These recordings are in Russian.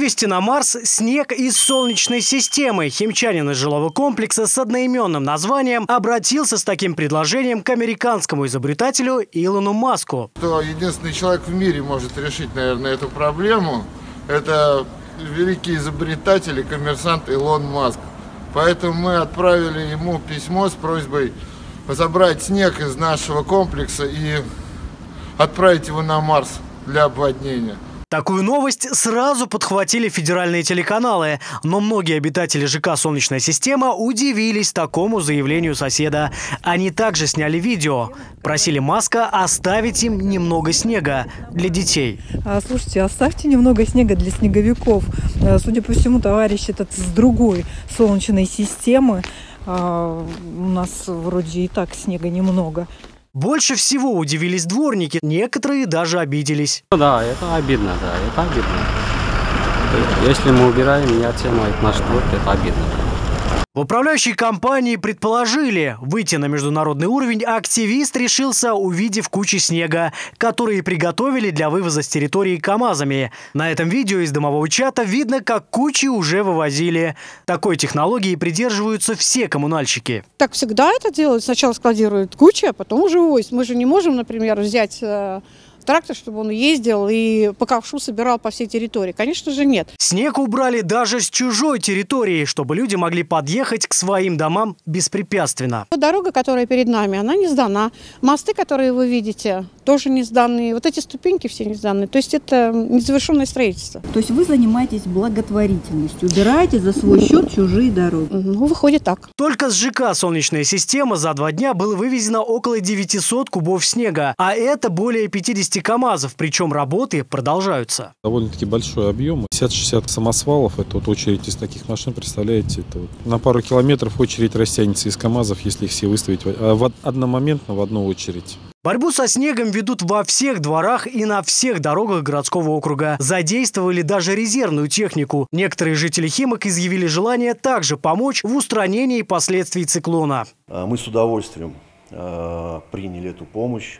Вывести на Марс снег из Солнечной системы. Химчанин из жилого комплекса с одноименным названием обратился с таким предложением к американскому изобретателю Илону Маску. Кто единственный человек в мире может решить, наверное, эту проблему, это великий изобретатель и коммерсант Илон Маск. Поэтому мы отправили ему письмо с просьбой забрать снег из нашего комплекса и отправить его на Марс для обводнения. Такую новость сразу подхватили федеральные телеканалы, но многие обитатели ЖК «Солнечная система» удивились такому заявлению соседа. Они также сняли видео. Просили Маска оставить им немного снега для детей. А, слушайте, оставьте немного снега для снеговиков. А, судя по всему, товарищ этот с другой Солнечной системы. А, у нас вроде и так снега немного. Больше всего удивились дворники, некоторые даже обиделись. Ну да, это обидно, да, это обидно. Если мы убираем не от тему, это наш труд, это обидно. В управляющей компании предположили, выйти на международный уровень активист решился, увидев кучи снега, которые приготовили для вывоза с территории КАМАЗами. На этом видео из дымового чата видно, как кучи уже вывозили. Такой технологии придерживаются все коммунальщики. Так всегда это делают. Сначала складируют кучи, а потом уже вывозят. Мы же не можем, например, взять э, трактор, чтобы он ездил и по ковшу собирал по всей территории? Конечно же нет. Снег убрали даже с чужой территории, чтобы люди могли подъехать к своим домам беспрепятственно. Дорога, которая перед нами, она не сдана. Мосты, которые вы видите, тоже не сданные. Вот эти ступеньки все не сданные. То есть это незавершенное строительство. То есть вы занимаетесь благотворительностью, убираете за свой счет чужие дороги? Ну, выходит так. Только с ЖК «Солнечная система» за два дня было вывезено около 900 кубов снега, а это более 50 КАМАЗов, причем работы продолжаются. Довольно-таки большой объем. 50-60 самосвалов, это вот очередь из таких машин, представляете, это вот на пару километров очередь растянется из КАМАЗов, если их все выставить в одномоментно в одну очередь. Борьбу со снегом ведут во всех дворах и на всех дорогах городского округа. Задействовали даже резервную технику. Некоторые жители Химок изъявили желание также помочь в устранении последствий циклона. А, мы с удовольствием а, приняли эту помощь.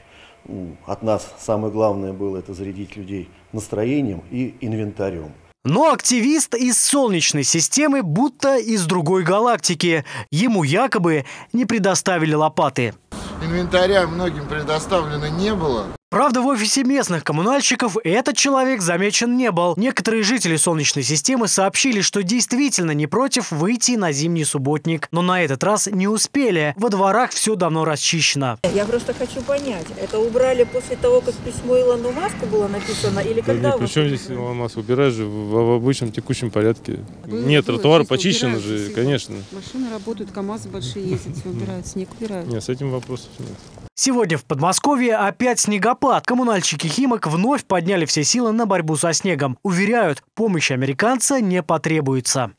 От нас самое главное было это зарядить людей настроением и инвентарем. Но активист из Солнечной системы будто из другой галактики. Ему якобы не предоставили лопаты инвентаря многим предоставлено не было. Правда, в офисе местных коммунальщиков этот человек замечен не был. Некоторые жители Солнечной системы сообщили, что действительно не против выйти на зимний субботник. Но на этот раз не успели. Во дворах все давно расчищено. Я просто хочу понять, это убрали после того, как письмо Илону Маску было написано или когда? Да, нет, причем здесь Илон Маск? Убираешь же в, в обычном текущем порядке. Вы нет, тротуар почищен же, всего. конечно. Машины работают, КАМАЗы большие ездят, все убирают, снег убирают. Нет, с этим вопросов нет. Сегодня в Подмосковье опять снегопад. Коммунальщики Химок вновь подняли все силы на борьбу со снегом. Уверяют, помощи американца не потребуется.